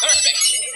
Perfect.